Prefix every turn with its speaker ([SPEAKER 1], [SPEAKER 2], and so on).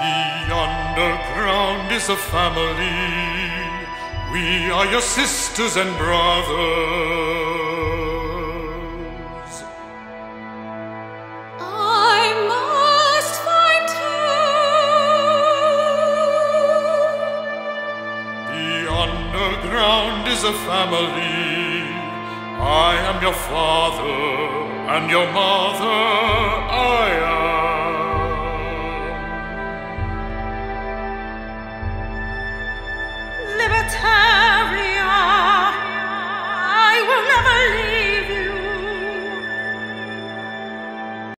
[SPEAKER 1] The underground is a family. We are your sisters and brothers.
[SPEAKER 2] I must find her.
[SPEAKER 1] The underground is a family. I am your father, and your mother I am.